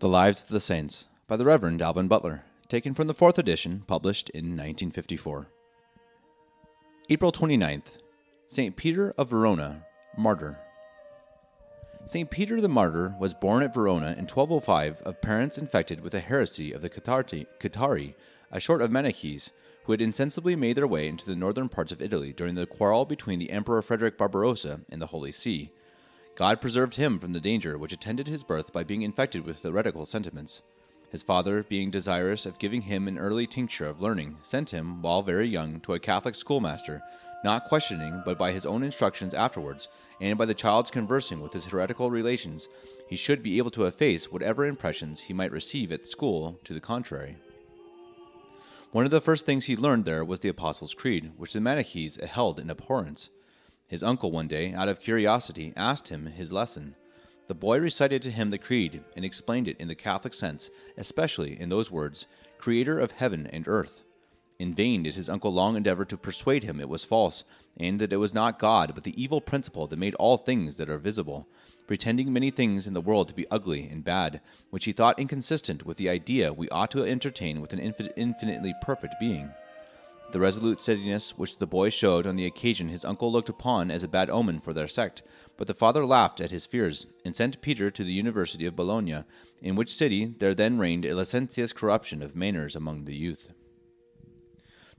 The Lives of the Saints by the Reverend Alban Butler, taken from the fourth edition, published in 1954. April 29th, St. Peter of Verona, Martyr. St. Peter the Martyr was born at Verona in 1205 of parents infected with the heresy of the Cathari, a sort of Manichees, who had insensibly made their way into the northern parts of Italy during the quarrel between the Emperor Frederick Barbarossa and the Holy See God preserved him from the danger which attended his birth by being infected with heretical sentiments. His father, being desirous of giving him an early tincture of learning, sent him, while very young, to a Catholic schoolmaster, not questioning, but by his own instructions afterwards, and by the child's conversing with his heretical relations, he should be able to efface whatever impressions he might receive at school to the contrary. One of the first things he learned there was the Apostles' Creed, which the Manichees held in abhorrence. His uncle one day, out of curiosity, asked him his lesson. The boy recited to him the creed and explained it in the Catholic sense, especially in those words, Creator of heaven and earth. In vain did his uncle long endeavor to persuade him it was false, and that it was not God, but the evil principle that made all things that are visible, pretending many things in the world to be ugly and bad, which he thought inconsistent with the idea we ought to entertain with an infinitely perfect being. The resolute steadiness which the boy showed on the occasion his uncle looked upon as a bad omen for their sect, but the father laughed at his fears, and sent Peter to the University of Bologna, in which city there then reigned a licentious corruption of manners among the youth.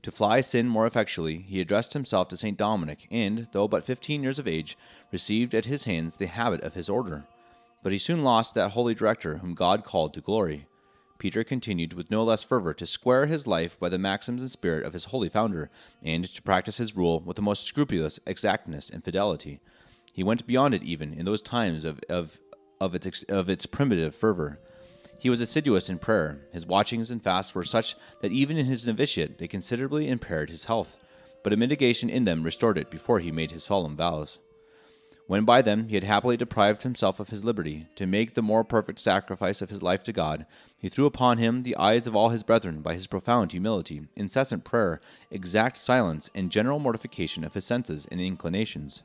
To fly sin more effectually, he addressed himself to St. Dominic, and, though but fifteen years of age, received at his hands the habit of his order. But he soon lost that holy director whom God called to glory. Peter continued with no less fervor to square his life by the maxims and spirit of his holy founder, and to practice his rule with the most scrupulous exactness and fidelity. He went beyond it even in those times of, of, of, its, of its primitive fervor. He was assiduous in prayer. His watchings and fasts were such that even in his novitiate they considerably impaired his health, but a mitigation in them restored it before he made his solemn vows. When by them he had happily deprived himself of his liberty, to make the more perfect sacrifice of his life to God, he threw upon him the eyes of all his brethren by his profound humility, incessant prayer, exact silence, and general mortification of his senses and inclinations.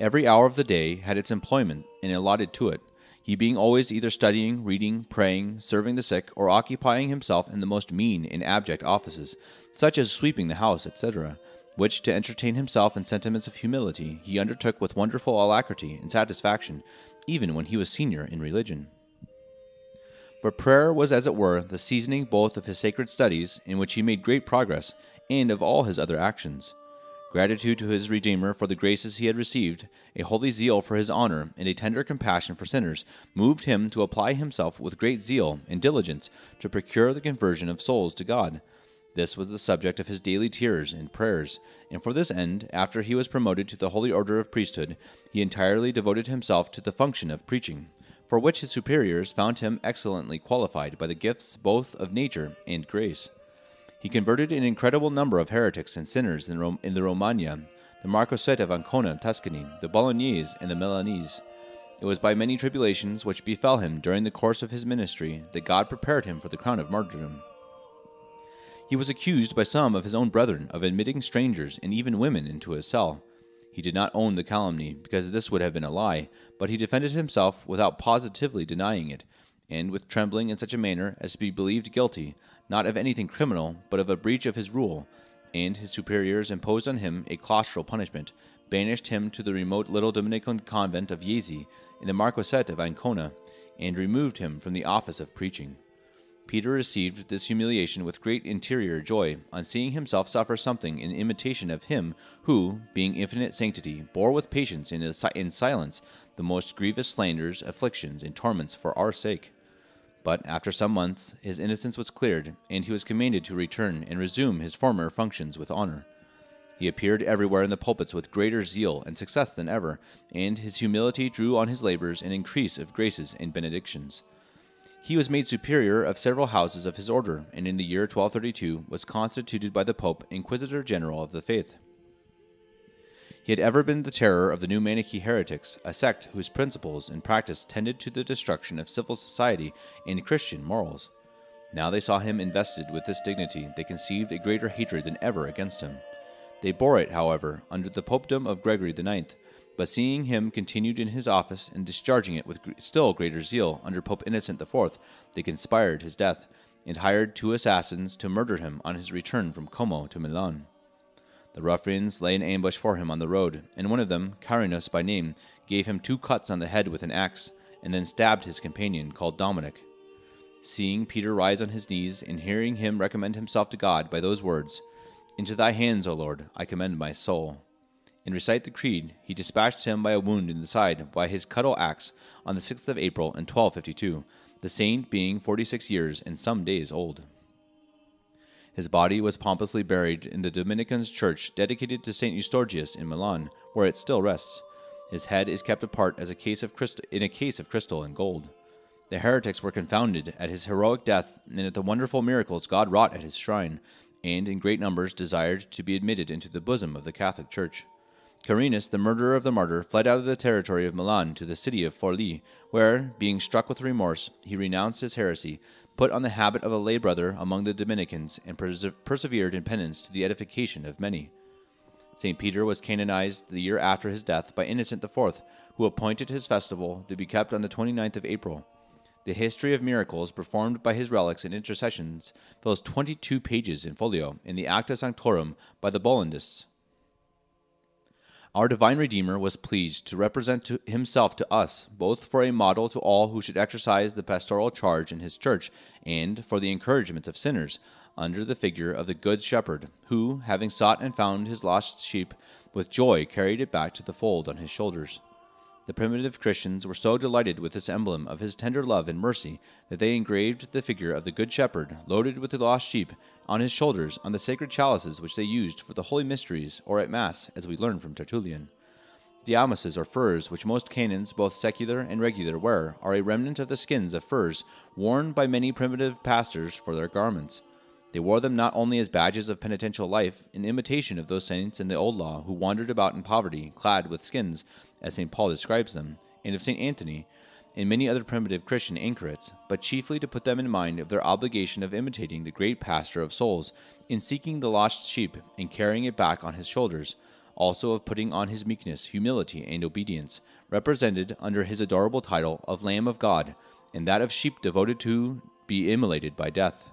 Every hour of the day had its employment and allotted to it, he being always either studying, reading, praying, serving the sick, or occupying himself in the most mean and abject offices, such as sweeping the house, etc which, to entertain himself in sentiments of humility, he undertook with wonderful alacrity and satisfaction, even when he was senior in religion. But prayer was, as it were, the seasoning both of his sacred studies, in which he made great progress, and of all his other actions. Gratitude to his Redeemer for the graces he had received, a holy zeal for his honor, and a tender compassion for sinners moved him to apply himself with great zeal and diligence to procure the conversion of souls to God this was the subject of his daily tears and prayers, and for this end, after he was promoted to the holy order of priesthood, he entirely devoted himself to the function of preaching, for which his superiors found him excellently qualified by the gifts both of nature and grace. He converted an incredible number of heretics and sinners in, Rom- in the Romagna, the Marquisate of Ancona, Tuscany, the Bolognese, and the Milanese. It was by many tribulations which befell him during the course of his ministry that God prepared him for the crown of martyrdom. He was accused by some of his own brethren of admitting strangers and even women into his cell. He did not own the calumny, because this would have been a lie, but he defended himself without positively denying it, and with trembling in such a manner as to be believed guilty, not of anything criminal, but of a breach of his rule, and his superiors imposed on him a claustral punishment, banished him to the remote little Dominican convent of Jesi in the Marquisate of Ancona, and removed him from the office of preaching. Peter received this humiliation with great interior joy on seeing himself suffer something in imitation of him who, being infinite sanctity, bore with patience and in silence the most grievous slanders, afflictions, and torments for our sake. But after some months his innocence was cleared, and he was commanded to return and resume his former functions with honor. He appeared everywhere in the pulpits with greater zeal and success than ever, and his humility drew on his labors an increase of graces and benedictions. He was made superior of several houses of his order, and in the year 1232 was constituted by the Pope Inquisitor General of the Faith. He had ever been the terror of the new Manichee heretics, a sect whose principles and practice tended to the destruction of civil society and Christian morals. Now they saw him invested with this dignity, they conceived a greater hatred than ever against him. They bore it, however, under the popedom of Gregory IX, but seeing him continued in his office and discharging it with still greater zeal under Pope Innocent IV, they conspired his death and hired two assassins to murder him on his return from Como to Milan. The ruffians lay in ambush for him on the road, and one of them, Carinus by name, gave him two cuts on the head with an axe, and then stabbed his companion, called Dominic. Seeing Peter rise on his knees, and hearing him recommend himself to God by those words, Into thy hands, O Lord, I commend my soul, and recite the creed, he dispatched him by a wound in the side by his cuttle axe on the 6th of April in 1252, the saint being forty six years and some days old. His body was pompously buried in the Dominicans' church dedicated to St. Eustorgius in Milan, where it still rests. His head is kept apart as a case of crystal, in a case of crystal and gold. The heretics were confounded at his heroic death and at the wonderful miracles God wrought at his shrine, and in great numbers desired to be admitted into the bosom of the Catholic Church. Carinus, the murderer of the martyr, fled out of the territory of Milan to the city of Forli, where, being struck with remorse, he renounced his heresy, put on the habit of a lay brother among the Dominicans, and perse- persevered in penance to the edification of many. St. Peter was canonized the year after his death by Innocent IV, who appointed his festival to be kept on the 29th of April. The history of miracles performed by his relics and intercessions fills 22 pages in folio in the Acta Sanctorum by the Bollandists. Our divine Redeemer was pleased to represent to himself to us, both for a model to all who should exercise the pastoral charge in his church, and for the encouragement of sinners, under the figure of the Good Shepherd, who, having sought and found his lost sheep, with joy carried it back to the fold on his shoulders. The primitive Christians were so delighted with this emblem of his tender love and mercy that they engraved the figure of the Good Shepherd, loaded with the lost sheep, on his shoulders on the sacred chalices which they used for the holy mysteries or at Mass, as we learn from Tertullian. The amices or furs which most canons, both secular and regular, wear are a remnant of the skins of furs worn by many primitive pastors for their garments. They wore them not only as badges of penitential life, in imitation of those saints in the Old Law who wandered about in poverty, clad with skins, as St. Paul describes them, and of St. Anthony, and many other primitive Christian anchorites, but chiefly to put them in mind of their obligation of imitating the great pastor of souls in seeking the lost sheep and carrying it back on his shoulders, also of putting on his meekness, humility, and obedience, represented under his adorable title of Lamb of God, and that of sheep devoted to be immolated by death.